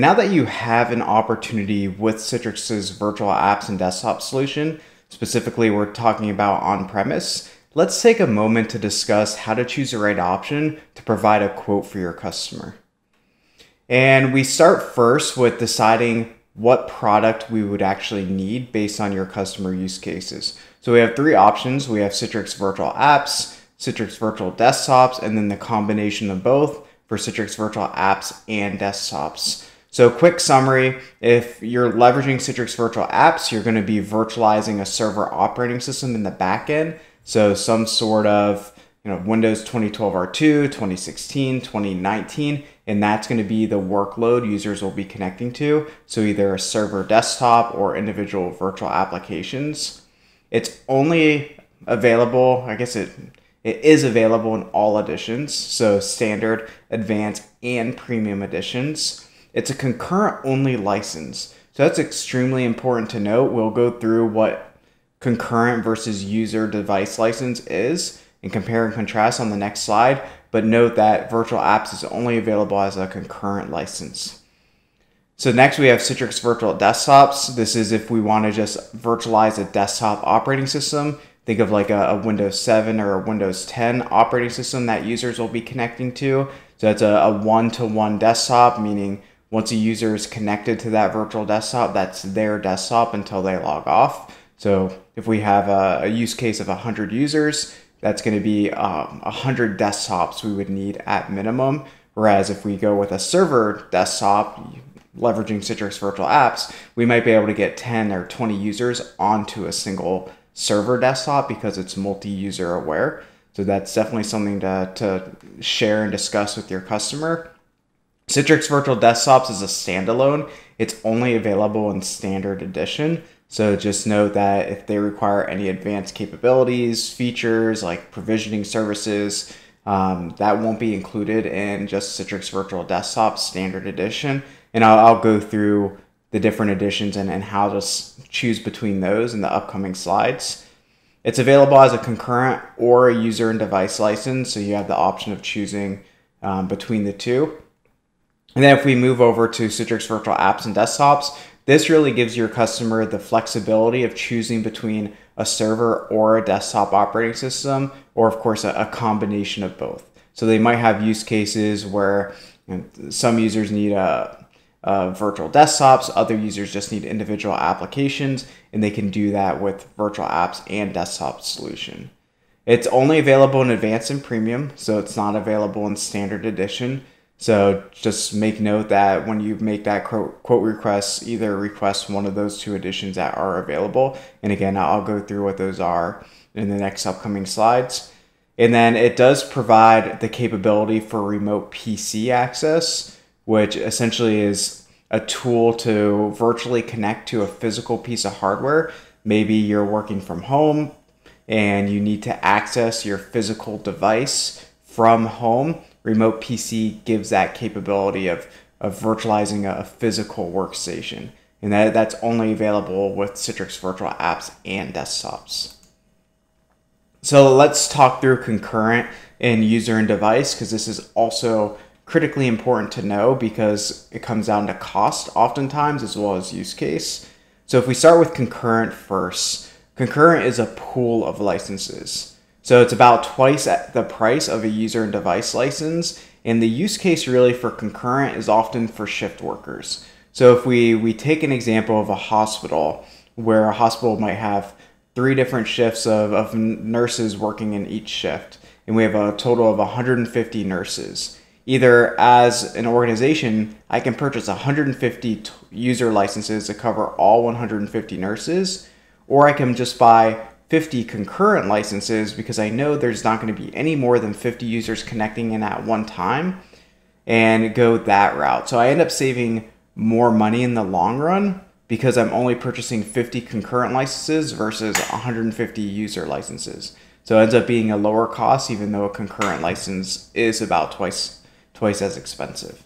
And now that you have an opportunity with Citrix's virtual apps and desktop solution, specifically we're talking about on-premise, let's take a moment to discuss how to choose the right option to provide a quote for your customer. And we start first with deciding what product we would actually need based on your customer use cases. So we have three options. We have Citrix Virtual Apps, Citrix Virtual Desktops, and then the combination of both for Citrix Virtual Apps and Desktops. So quick summary, if you're leveraging Citrix Virtual Apps, you're gonna be virtualizing a server operating system in the backend. So some sort of you know, Windows 2012 R2, 2016, 2019, and that's going to be the workload users will be connecting to. So either a server desktop or individual virtual applications. It's only available, I guess it it is available in all editions, so standard, advanced, and premium editions. It's a concurrent only license. So that's extremely important to note. We'll go through what concurrent versus user device license is and compare and contrast on the next slide, but note that virtual apps is only available as a concurrent license. So next we have Citrix Virtual Desktops. This is if we want to just virtualize a desktop operating system. Think of like a, a Windows 7 or a Windows 10 operating system that users will be connecting to. So that's a one-to-one -one desktop, meaning once a user is connected to that virtual desktop, that's their desktop until they log off. So if we have a, a use case of 100 users, that's going to be um, 100 desktops we would need at minimum. Whereas if we go with a server desktop, leveraging Citrix Virtual Apps, we might be able to get 10 or 20 users onto a single server desktop because it's multi-user aware. So that's definitely something to, to share and discuss with your customer. Citrix Virtual Desktops is a standalone. It's only available in standard edition. So just note that if they require any advanced capabilities, features like provisioning services, um, that won't be included in just Citrix Virtual Desktop Standard Edition. And I'll, I'll go through the different editions and, and how to choose between those in the upcoming slides. It's available as a concurrent or a user and device license, so you have the option of choosing um, between the two. And then if we move over to Citrix Virtual Apps and Desktops, this really gives your customer the flexibility of choosing between a server or a desktop operating system, or of course, a, combination of both. So they might have use cases where you know, some users need a, a virtual desktops, other users just need individual applications, and they can do that with virtual apps and desktop solution. It's only available in advanced and premium, so it's not available in standard edition. So just make note that when you make that quote, request, either request one of those two editions that are available. And again, I'll go through what those are in the next upcoming slides. And then it does provide the capability for remote PC access, which essentially is a tool to virtually connect to a physical piece of hardware. Maybe you're working from home and you need to access your physical device from home remote PC gives that capability of, of virtualizing a, physical workstation. And that, that's only available with Citrix Virtual Apps and desktops. So let's talk through concurrent and user and device because this is also critically important to know because it comes down to cost oftentimes as well as use case. So if we start with concurrent first, concurrent is a pool of licenses. So it's about twice the price of a user and device license. And the use case really for concurrent is often for shift workers. So if we, we take an example of a hospital where a hospital might have three different shifts of, of nurses working in each shift, and we have a total of 150 nurses. Either as an organization, I can purchase 150 user licenses to cover all 150 nurses, or I can just buy 50 concurrent licenses because I know there's not going to be any more than 50 users connecting in at one time and go that route. So I end up saving more money in the long run because I'm only purchasing 50 concurrent licenses versus 150 user licenses. So it ends up being a lower cost even though a concurrent license is about twice twice as expensive.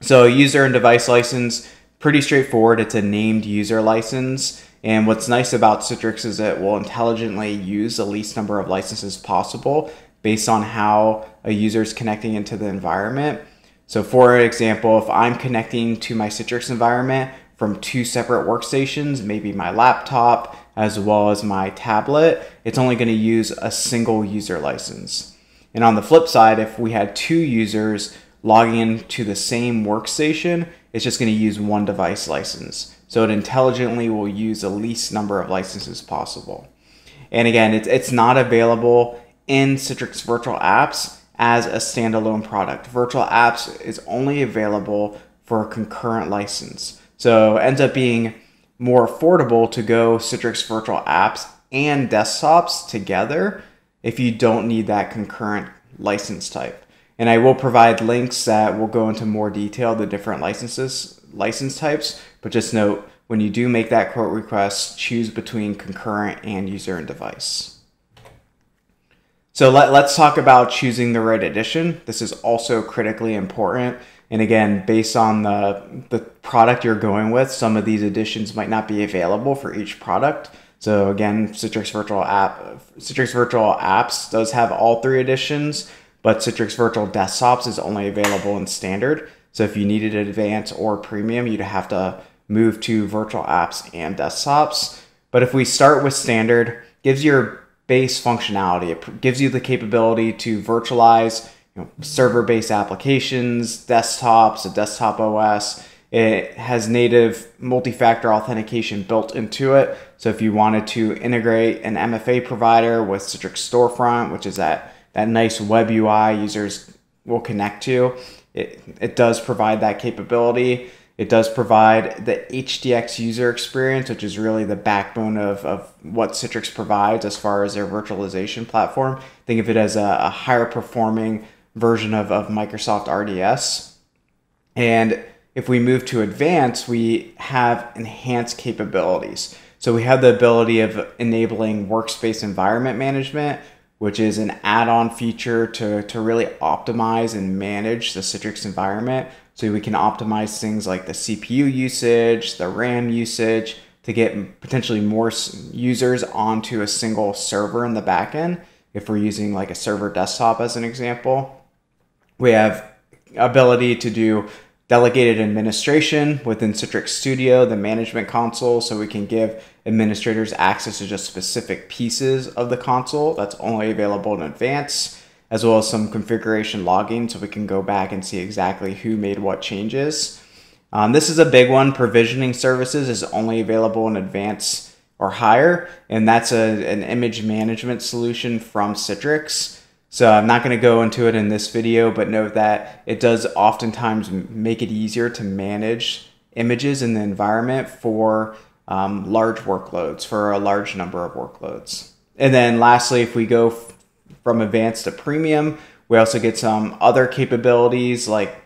So user and device license, pretty straightforward. It's a named user license and what's nice about Citrix is it will intelligently use the least number of licenses possible based on how a user is connecting into the environment. So for example, if I'm connecting to my Citrix environment from two separate workstations, maybe my laptop as well as my tablet, it's only going to use a single user license. And on the flip side, if we had two users logging into the same workstation, it's just going to use one device license. So it intelligently will use the least number of licenses possible. And again, it's, it's not available in Citrix Virtual Apps as a standalone product. Virtual Apps is only available for a concurrent license. So it ends up being more affordable to go Citrix Virtual Apps and desktops together if you don't need that concurrent license type. And I will provide links that will go into more detail the different licenses, license types, but just note when you do make that quote request, choose between concurrent and user and device. So let, let's talk about choosing the right edition. This is also critically important. And again, based on the, the product you're going with, some of these editions might not be available for each product. So again, Citrix Virtual App, Citrix Virtual Apps does have all three editions, but Citrix Virtual Desktops is only available in standard. So if you needed advanced or premium, you'd have to move to virtual apps and desktops. But if we start with standard, gives your base functionality. It gives you the capability to virtualize you know, server-based applications, desktops, a desktop OS. It has native multi-factor authentication built into it. So if you wanted to integrate an MFA provider with Citrix Storefront, which is that, that nice web UI users will connect to, it, it does provide that capability. It does provide the HDX user experience, which is really the backbone of, of what Citrix provides as far as their virtualization platform. Think of it as a, a higher performing version of, of Microsoft RDS. And if we move to advanced, we have enhanced capabilities. So we have the ability of enabling workspace environment management, which is an add-on feature to, to really optimize and manage the Citrix environment. So we can optimize things like the CPU usage, the RAM usage, to get potentially more users onto a single server in the backend. If we're using like a server desktop as an example, we have ability to do delegated administration within Citrix Studio, the management console, so we can give administrators access to just specific pieces of the console that's only available in advance, as well as some configuration logging so we can go back and see exactly who made what changes. Um, this is a big one. Provisioning services is only available in advance or higher, and that's a, an image management solution from Citrix. So I'm not going to go into it in this video, but note that it does oftentimes make it easier to manage images in the environment for um, large workloads, for a large number of workloads. And then lastly, if we go from advanced to premium, we also get some other capabilities like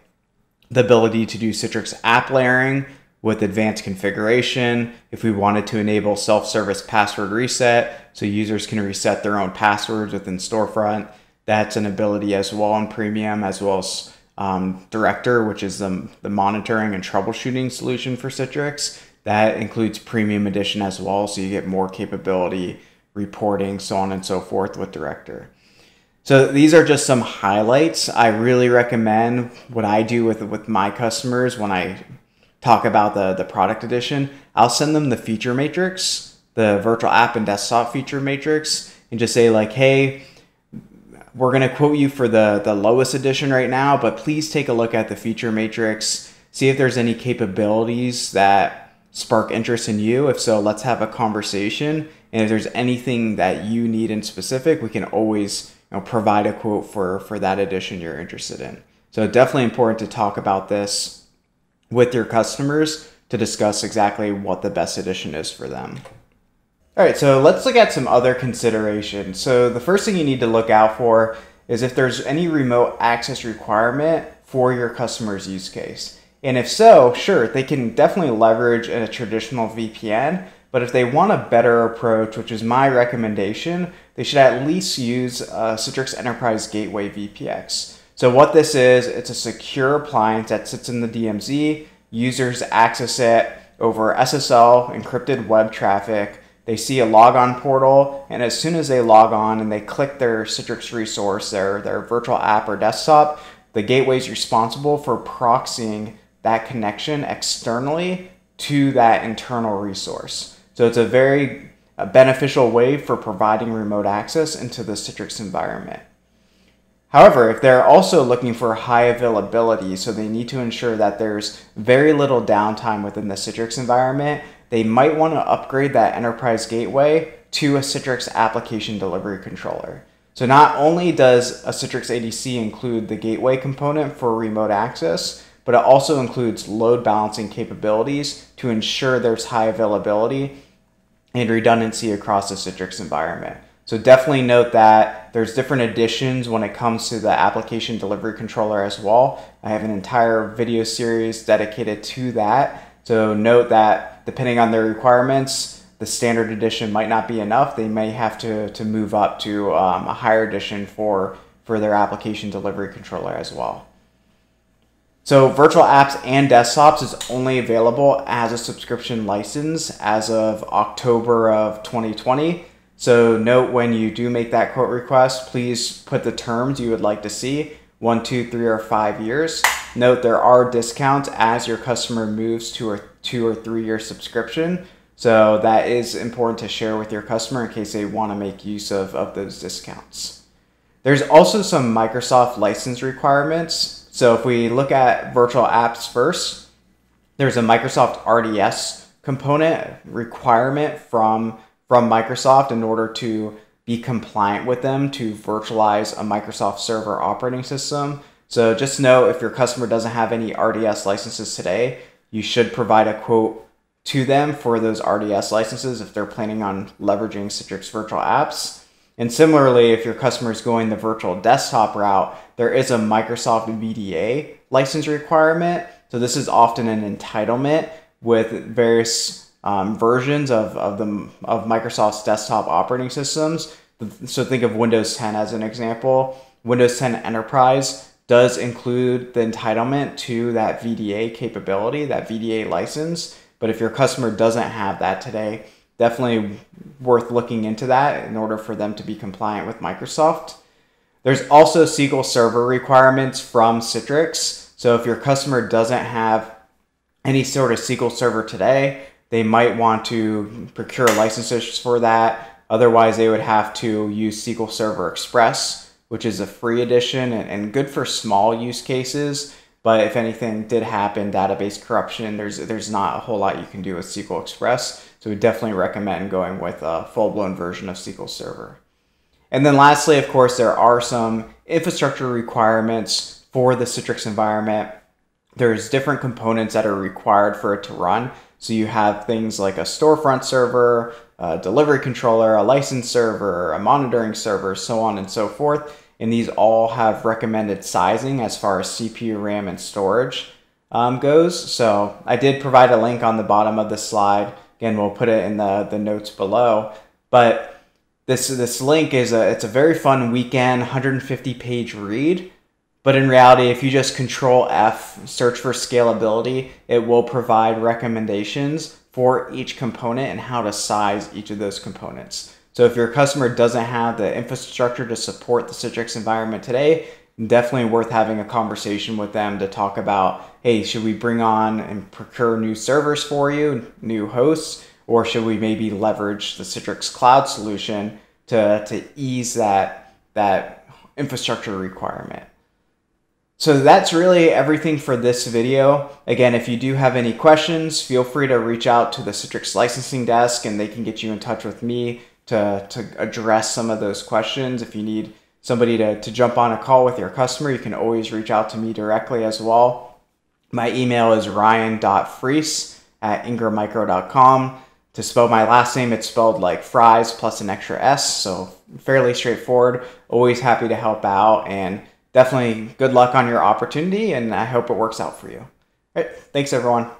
the ability to do Citrix app layering with advanced configuration. If we wanted to enable self-service password reset, so users can reset their own passwords within Storefront, that's an ability as well on Premium, as well as um, Director, which is the, the monitoring and troubleshooting solution for Citrix. That includes Premium Edition as well, so you get more capability, reporting, so on and so forth with Director. So these are just some highlights. I really recommend what I do with with my customers when I talk about the, the product edition. I'll send them the feature matrix, the virtual app and desktop feature matrix, and just say like, hey, we're going to quote you for the, the lowest edition right now, but please take a look at the feature matrix, see if there's any capabilities that spark interest in you. If so, let's have a conversation. And if there's anything that you need in specific, we can always you know, provide a quote for, for that edition you're interested in. So definitely important to talk about this with your customers to discuss exactly what the best edition is for them. All right, so let's look at some other considerations. So the first thing you need to look out for is if there's any remote access requirement for your customer's use case. And if so, sure, they can definitely leverage a traditional VPN, but if they want a better approach, which is my recommendation, they should at least use Citrix Enterprise Gateway VPX. So what this is, it's a secure appliance that sits in the DMZ. Users access it over SSL encrypted web traffic they see a logon portal, and as soon as they log on and they click their Citrix resource, their, their virtual app or desktop, the gateway is responsible for proxying that connection externally to that internal resource. So it's a very uh, beneficial way for providing remote access into the Citrix environment. However, if they're also looking for high availability, so they need to ensure that there's very little downtime within the Citrix environment, they might want to upgrade that enterprise gateway to a Citrix application delivery controller. So not only does a Citrix ADC include the gateway component for remote access, but it also includes load balancing capabilities to ensure there's high availability and redundancy across the Citrix environment. So definitely note that there's different additions when it comes to the application delivery controller as well. I have an entire video series dedicated to that. So note that depending on their requirements, the standard edition might not be enough. They may have to, to move up to um, a higher edition for, for their application delivery controller as well. So virtual apps and desktops is only available as a subscription license as of October of 2020. So note when you do make that quote request, please put the terms you would like to see, one, two, three, or five years. Note there are discounts as your customer moves to a two or three year subscription. So that is important to share with your customer in case they want to make use of, of those discounts. There's also some Microsoft license requirements. So if we look at virtual apps first, there's a Microsoft RDS component requirement from, from Microsoft in order to be compliant with them to virtualize a Microsoft server operating system. So just know if your customer doesn't have any RDS licenses today, you should provide a quote to them for those RDS licenses if they're planning on leveraging Citrix virtual apps. And similarly, if your customer is going the virtual desktop route, there is a Microsoft VDA license requirement. So this is often an entitlement with various um, versions of, of, the, of Microsoft's desktop operating systems. So think of Windows 10 as an example. Windows 10 Enterprise does include the entitlement to that VDA capability, that VDA license. But if your customer doesn't have that today, definitely worth looking into that in order for them to be compliant with Microsoft. There's also SQL Server requirements from Citrix. So if your customer doesn't have any sort of SQL Server today, they might want to procure licenses for that. Otherwise, they would have to use SQL Server Express which is a free edition and, and good for small use cases. But if anything did happen, database corruption, there's there's not a whole lot you can do with SQL Express. So we definitely recommend going with a full-blown version of SQL Server. And then lastly, of course, there are some infrastructure requirements for the Citrix environment. There's different components that are required for it to run. So you have things like a storefront server, a delivery controller, a license server, a monitoring server, so on and so forth. And these all have recommended sizing as far as CPU, RAM, and storage um, goes. So I did provide a link on the bottom of the slide. Again, we'll put it in the, the notes below. But this, this link is a, it's a very fun weekend, 150 page read. But in reality, if you just control F, search for scalability, it will provide recommendations for each component and how to size each of those components. So if your customer doesn't have the infrastructure to support the Citrix environment today, definitely worth having a conversation with them to talk about, hey, should we bring on and procure new servers for you, new hosts, or should we maybe leverage the Citrix cloud solution to, to ease that, that infrastructure requirement? So that's really everything for this video. Again, if you do have any questions, feel free to reach out to the Citrix licensing desk and they can get you in touch with me to, to address some of those questions. If you need somebody to, to jump on a call with your customer, you can always reach out to me directly as well. My email is ryan.friess at ingrammicro.com. To spell my last name, it's spelled like fries plus an extra S, so fairly straightforward. Always happy to help out and definitely good luck on your opportunity, and I hope it works out for you. All right, thanks everyone.